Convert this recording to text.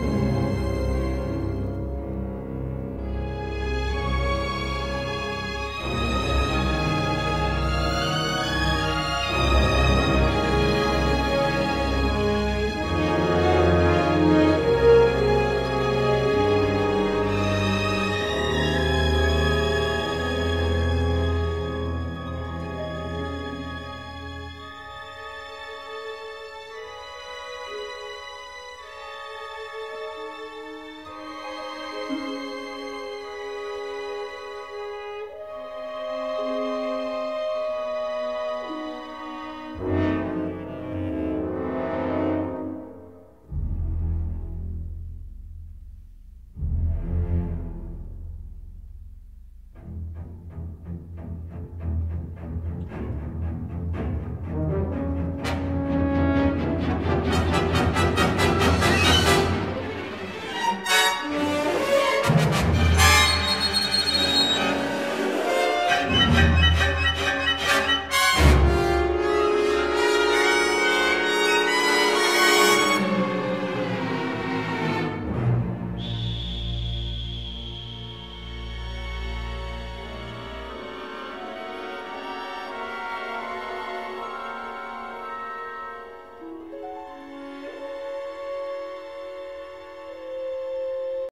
Bye.